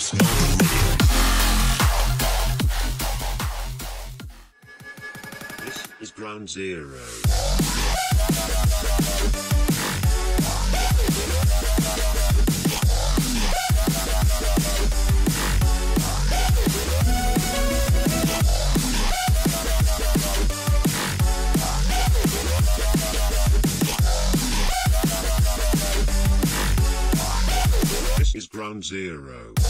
This is ground zero. ground zero.